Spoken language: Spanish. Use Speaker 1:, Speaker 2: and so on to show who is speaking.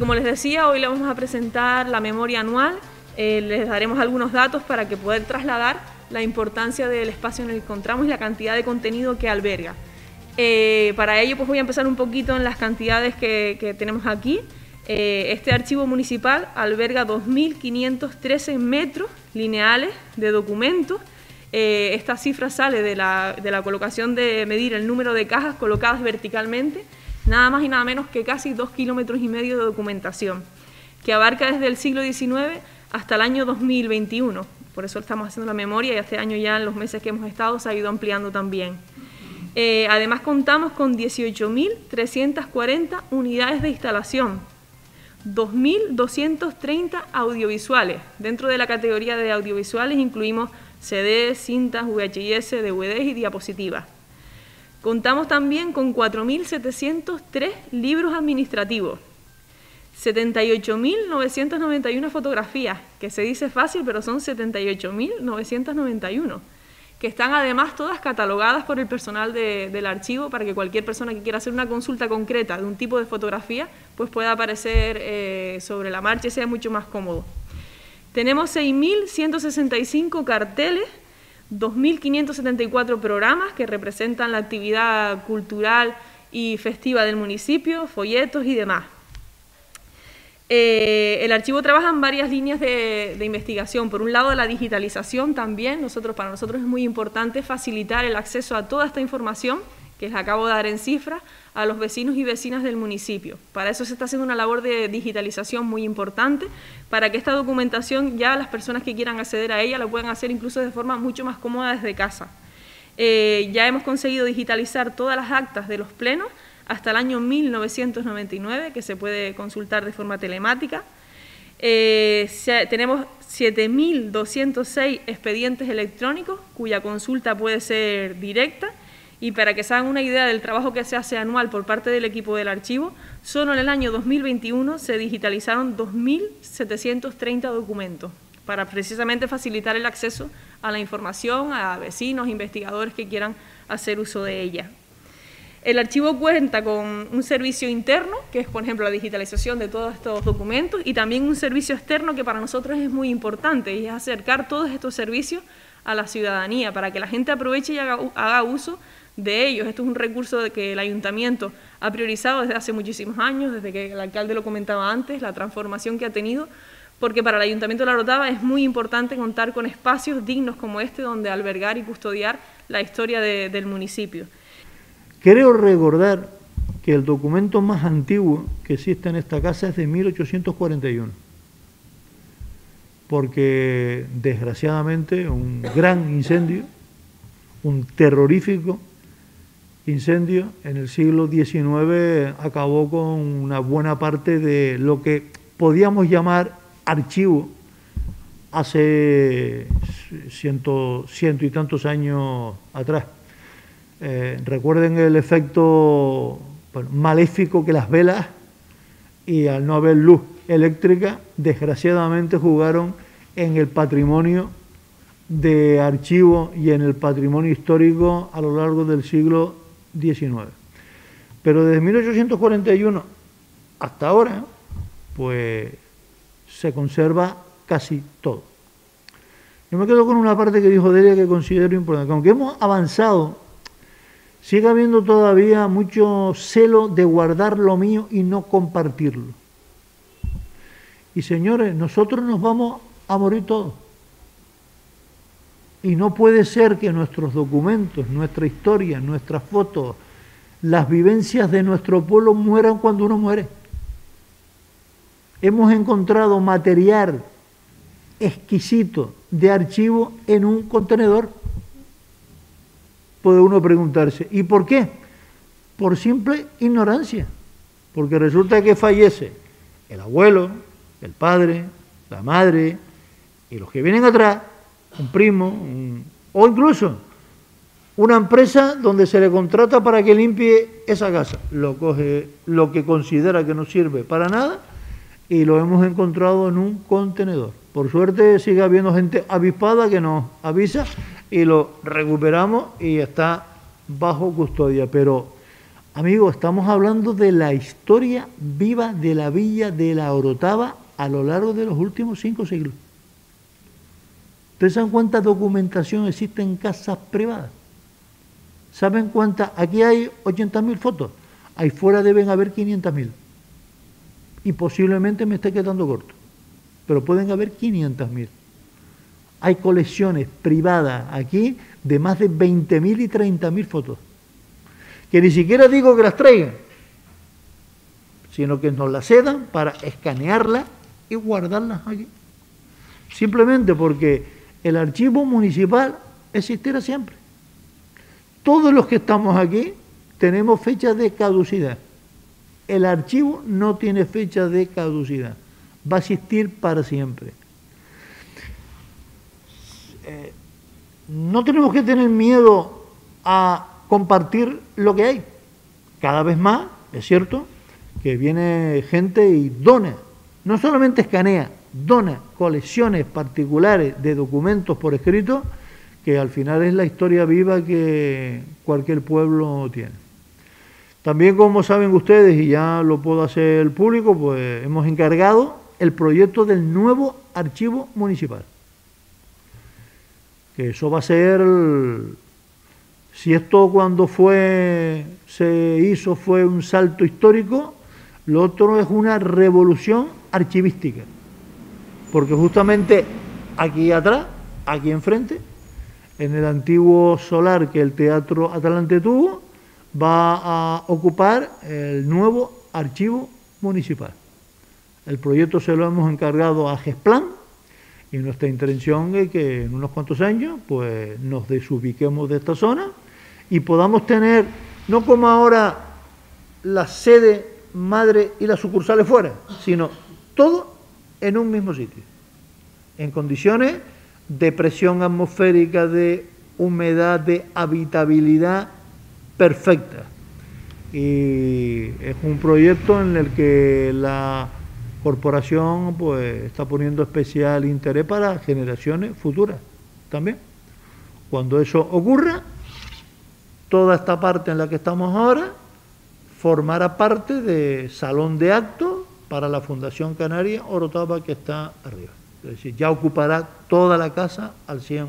Speaker 1: como les decía, hoy le vamos a presentar la memoria anual. Eh, les daremos algunos datos para que poder trasladar la importancia del espacio en el que encontramos y la cantidad de contenido que alberga. Eh, para ello, pues voy a empezar un poquito en las cantidades que, tenemos aquí. Eh, este archivo municipal alberga 2.513 metros lineales de documentos. esta cifra sale de la colocación de medir el número de cajas colocadas verticalmente nada más y nada menos que casi dos kilómetros y medio de documentación, que abarca desde el siglo XIX hasta el año 2021. Por eso estamos haciendo la memoria y este año ya en los meses que hemos estado se ha ido ampliando también. Eh, además contamos con 18.340 unidades de instalación, 2.230 audiovisuales. Dentro de la categoría de audiovisuales incluimos CDs, cintas, VHS, DVDs y diapositivas. Contamos también con 4.703 libros administrativos, 78.991 fotografías, que se dice fácil, pero son 78.991, que están además todas catalogadas por el personal del archivo para que cualquier persona que quiera hacer una consulta concreta de un tipo de fotografía, pues pueda aparecer eh, sobre la marcha y sea mucho más cómodo. Tenemos 6.165 carteles 2.574 programas que representan la actividad cultural y festiva del municipio, folletos y demás. Eh, el archivo trabaja en varias líneas de, de, investigación. Por un lado, la digitalización también. Nosotros, para nosotros es muy importante facilitar el acceso a toda esta información que les acabo de dar en cifras, a los vecinos y vecinas del municipio. Para eso se está haciendo una labor de digitalización muy importante, para que esta documentación ya las personas que quieran acceder a ella la puedan hacer incluso de forma mucho más cómoda desde casa. Eh, ya hemos conseguido digitalizar todas las actas de los plenos hasta el año 1999, que se puede consultar de forma telemática. Eh, tenemos 7.206 expedientes electrónicos cuya consulta puede ser directa y para que se hagan una idea del trabajo que se hace anual por parte del equipo del archivo, solo en el año 2021 se digitalizaron 2.730 documentos para precisamente facilitar el acceso a la información a vecinos, investigadores que quieran hacer uso de ella. El archivo cuenta con un servicio interno, que es, por ejemplo, la digitalización de todos estos documentos, y también un servicio externo que para nosotros es muy importante, y es acercar todos estos servicios a la ciudadanía, para que la gente aproveche y haga, haga uso de ellos. Esto es un recurso que el ayuntamiento ha priorizado desde hace muchísimos años, desde que el alcalde lo comentaba antes, la transformación que ha tenido, porque para el ayuntamiento de La Rotava es muy importante contar con espacios dignos como este donde albergar y custodiar la historia del municipio.
Speaker 2: Creo recordar que el documento más antiguo que existe en esta casa es de 1841, porque desgraciadamente un gran incendio, un terrorífico incendio en el siglo XIX acabó con una buena parte de lo que podíamos llamar archivo hace ciento, y tantos años atrás. Eh, recuerden el efecto maléfico que las velas y al no haber luz eléctrica, desgraciadamente jugaron en el patrimonio de archivo y en el patrimonio histórico a lo largo del siglo 19. Pero desde 1841 hasta ahora, pues se conserva casi todo. Yo me quedo con una parte que dijo Delia que considero importante. Aunque hemos avanzado, sigue habiendo todavía mucho celo de guardar lo mío y no compartirlo. Y señores, nosotros nos vamos a morir todos. Y no puede ser que nuestros documentos, nuestra historia, nuestras fotos, las vivencias de nuestro pueblo mueran cuando uno muere. Hemos encontrado material exquisito de archivo en un contenedor. Puede uno preguntarse, ¿y por qué? Por simple ignorancia. Porque resulta que fallece el abuelo, el padre, la madre y los que vienen atrás un primo, o incluso una empresa donde se le contrata para que limpie esa casa. Lo coge lo que considera que no sirve para nada y lo hemos encontrado en un contenedor. Por suerte sigue habiendo gente avispada que nos avisa y lo recuperamos y está bajo custodia. Pero Amigos, estamos hablando de la historia viva de la villa de la Orotava a lo largo de los últimos cinco siglos. ¿Ustedes saben cuánta documentación existe en casas privadas? ¿Saben cuántas? Aquí hay 80.000 fotos. Ahí fuera deben haber 500.000. Y posiblemente me esté quedando corto. Pero pueden haber 500.000. Hay colecciones privadas aquí de más de 20.000 y 30.000 fotos. Que ni siquiera digo que las traigan, sino que nos las cedan para escanearlas y guardarlas aquí. Simplemente porque el archivo municipal existirá siempre. Todos los que estamos aquí tenemos fecha de caducidad. El archivo no tiene fecha de caducidad. Va a existir para siempre. Eh, no tenemos que tener miedo a compartir lo que hay. Cada vez más, es cierto, que viene gente y dona, no solamente escanea, dona colecciones particulares de documentos por escrito, que al final es la historia viva que cualquier pueblo tiene. También, como saben ustedes, y ya lo puedo hacer el público, pues hemos encargado el proyecto del nuevo archivo municipal. Que eso va a ser, si esto cuando fue, se hizo fue un salto histórico, lo otro es una revolución archivística. Porque justamente aquí atrás, aquí enfrente, en el antiguo solar que el Teatro Atlante tuvo, va a ocupar el nuevo archivo municipal. El proyecto se lo hemos encargado a GESPLAN y nuestra intención es que en unos cuantos años pues, nos desubiquemos de esta zona y podamos tener, no como ahora, la sede madre y las sucursales fuera, sino todo en un mismo sitio, en condiciones de presión atmosférica, de humedad, de habitabilidad perfecta. Y es un proyecto en el que la corporación pues está poniendo especial interés para generaciones futuras también. Cuando eso ocurra, toda esta parte en la que estamos ahora formará parte de salón de actos para la Fundación Canaria Orotava que está arriba. Es decir, ya ocupará toda la casa al 100%.